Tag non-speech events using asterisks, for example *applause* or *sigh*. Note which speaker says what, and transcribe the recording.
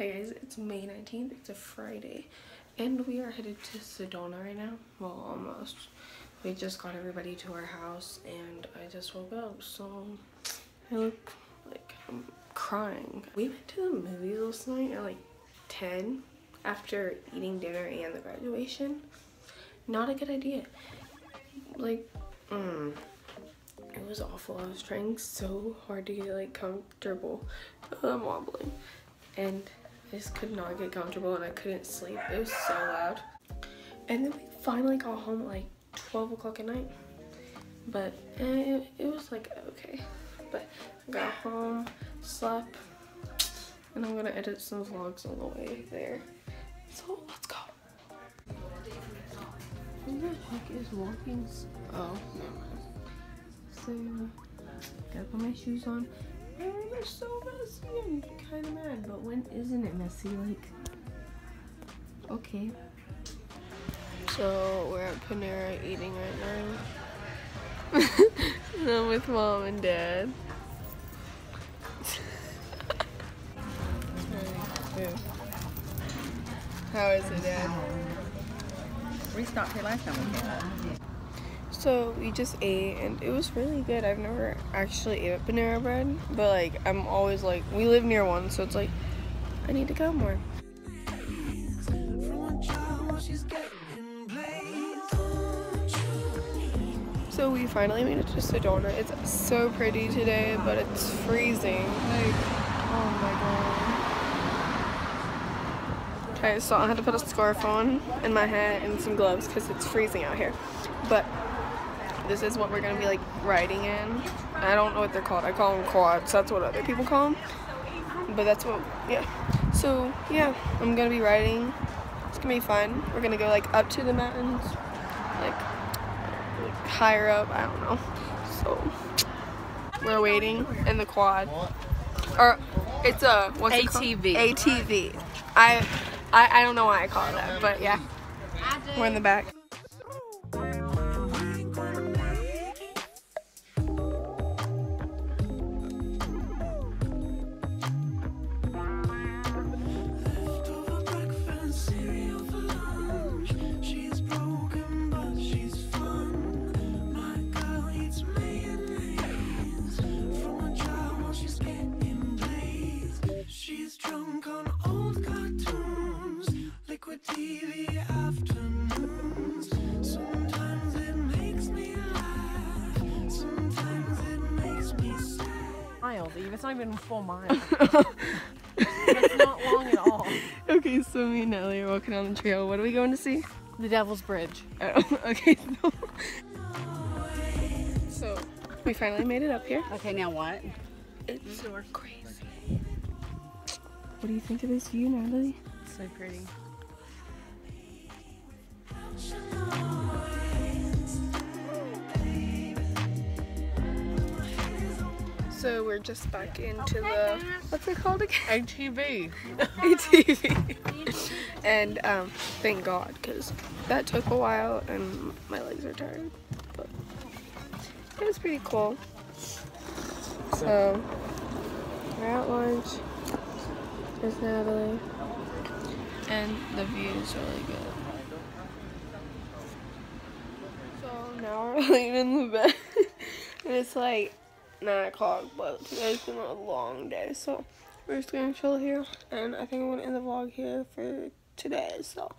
Speaker 1: Hey guys, it's May 19th. It's a Friday. And we are headed to Sedona right now. Well, almost. We just got everybody to our house and I just woke up. So I look like I'm crying. We went to the movies last night at like 10 after eating dinner and the graduation. Not a good idea. Like, mm, it was awful. I was trying so hard to get like comfortable. I'm wobbling. And I just could not get comfortable and I couldn't sleep. It was so loud. And then we finally got home at like 12 o'clock at night. But eh, it, it was like okay. But I got home, slept, and I'm gonna edit some vlogs on the way there. So let's go. Who the heck is walking? Oh, never mind. So, gotta put my shoes on. And they're so messy. I'm kind of mad, but when isn't it messy? Like, okay. So we're at Panera eating right now. *laughs* and I'm with mom and dad. How is it, Dad?
Speaker 2: We stopped here last time we came.
Speaker 1: So we just ate and it was really good. I've never actually ate at Panera Bread, but like I'm always like we live near one, so it's like I need to go more. So we finally made it to Sedona. It's so pretty today, but it's freezing. Like, oh my god. Okay, so I had to put a scarf on and my hat and some gloves because it's freezing out here. But this is what we're gonna be like riding in. I don't know what they're called. I call them quads. That's what other people call them. But that's what, yeah. So yeah, I'm gonna be riding. It's gonna be fun. We're gonna go like up to the mountains, like, like higher up. I don't know. So we're waiting in the quad. Or it's a what's it?
Speaker 2: ATV.
Speaker 1: ATV. I, I I don't know why I call it that, but yeah. We're in the back.
Speaker 2: Miles, Eve. It's not even four miles. *laughs* It's not long at all.
Speaker 1: Okay, so me and Nellie are walking down the trail. What are we going to see?
Speaker 2: The Devil's Bridge.
Speaker 1: Oh, *laughs* okay, so. So, we finally made it up here.
Speaker 2: Okay, now what?
Speaker 1: It's so crazy. What do you think of this view, Natalie?
Speaker 2: So pretty.
Speaker 1: So we're just back into the what's it called again? *laughs*
Speaker 2: ATV.
Speaker 1: ATV. and um, thank God, because that took a while and my legs are tired. But it was pretty cool. So we're at lunch. There's Natalie. And the view is really good. So now we're *laughs* laying in the bed. *laughs* and it's like 9 o'clock, but today's been a long day. So we're just gonna chill here. And I think I'm gonna end the vlog here for today. So